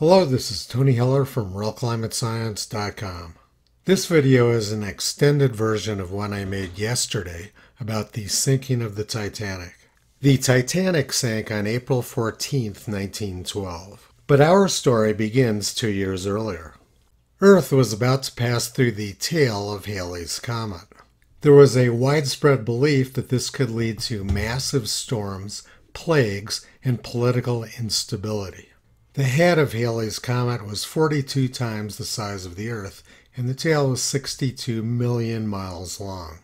Hello, this is Tony Heller from RealClimateScience.com. This video is an extended version of one I made yesterday about the sinking of the Titanic. The Titanic sank on April 14, 1912, but our story begins two years earlier. Earth was about to pass through the tail of Halley's Comet. There was a widespread belief that this could lead to massive storms, plagues, and political instability. The head of Halley's Comet was 42 times the size of the Earth, and the tail was 62 million miles long.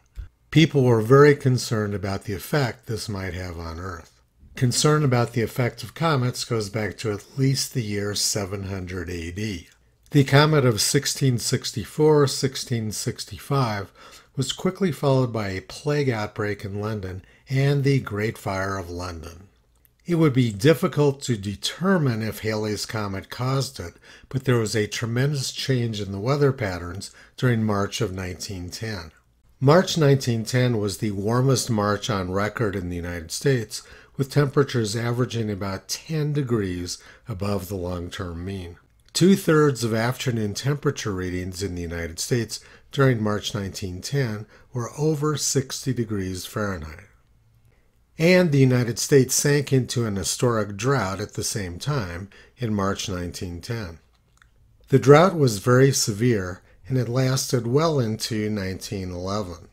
People were very concerned about the effect this might have on Earth. Concern about the effect of comets goes back to at least the year 700 AD. The comet of 1664 1665 was quickly followed by a plague outbreak in London and the Great Fire of London. It would be difficult to determine if Halley's Comet caused it, but there was a tremendous change in the weather patterns during March of 1910. March 1910 was the warmest March on record in the United States, with temperatures averaging about 10 degrees above the long term mean. Two thirds of afternoon temperature readings in the United States during March 1910 were over 60 degrees Fahrenheit. And the United States sank into an historic drought at the same time in March 1910. The drought was very severe and it lasted well into 1911.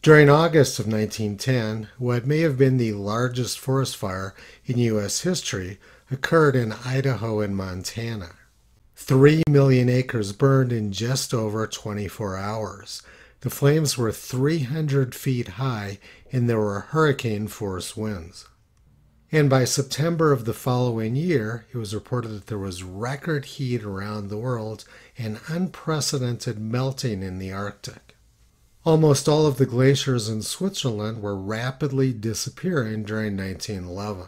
During August of 1910, what may have been the largest forest fire in U.S. history occurred in Idaho and Montana. Three million acres burned in just over 24 hours. The flames were 300 feet high and there were hurricane force winds. And by September of the following year, it was reported that there was record heat around the world and unprecedented melting in the Arctic. Almost all of the glaciers in Switzerland were rapidly disappearing during 1911.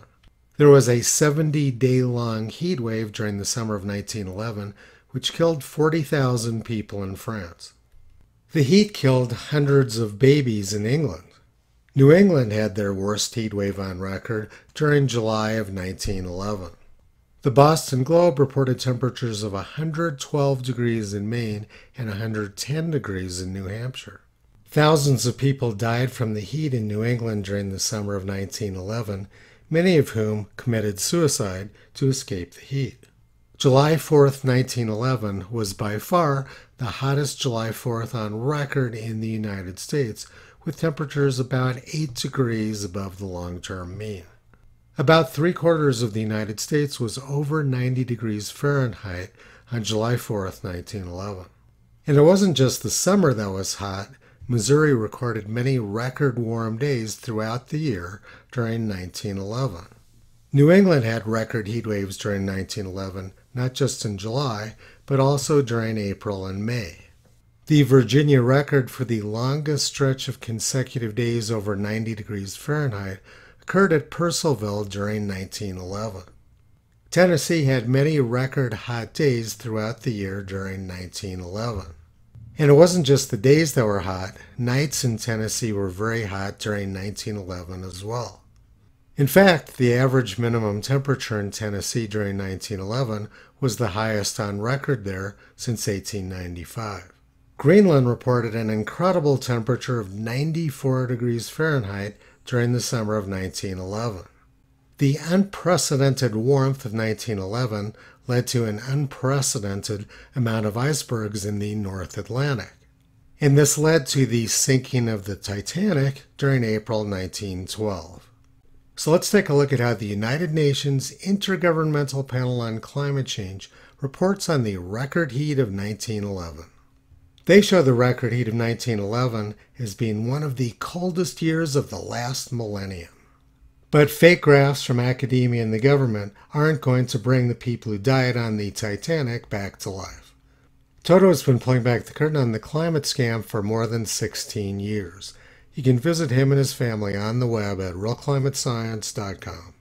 There was a 70 day long heat wave during the summer of 1911, which killed 40,000 people in France. The heat killed hundreds of babies in England. New England had their worst heat wave on record during July of 1911. The Boston Globe reported temperatures of 112 degrees in Maine and 110 degrees in New Hampshire. Thousands of people died from the heat in New England during the summer of 1911, many of whom committed suicide to escape the heat. July 4th, 1911 was by far the hottest July 4th on record in the United States, with temperatures about 8 degrees above the long term mean. About three quarters of the United States was over 90 degrees Fahrenheit on July 4th, 1911. And it wasn't just the summer that was hot, Missouri recorded many record warm days throughout the year during 1911. New England had record heat waves during 1911, not just in July, but also during April and May. The Virginia record for the longest stretch of consecutive days over 90 degrees Fahrenheit occurred at Purcellville during 1911. Tennessee had many record hot days throughout the year during 1911. And it wasn't just the days that were hot, nights in Tennessee were very hot during 1911 as well. In fact, the average minimum temperature in Tennessee during 1911 was the highest on record there since 1895. Greenland reported an incredible temperature of 94 degrees Fahrenheit during the summer of 1911. The unprecedented warmth of 1911 led to an unprecedented amount of icebergs in the North Atlantic. And this led to the sinking of the Titanic during April 1912. So let's take a look at how the United Nations Intergovernmental Panel on Climate Change reports on the record heat of 1911. They show the record heat of 1911 as being one of the coldest years of the last millennium. But fake graphs from academia and the government aren't going to bring the people who died on the Titanic back to life. Toto has been pulling back the curtain on the climate scam for more than 16 years. You can visit him and his family on the web at realclimatescience.com.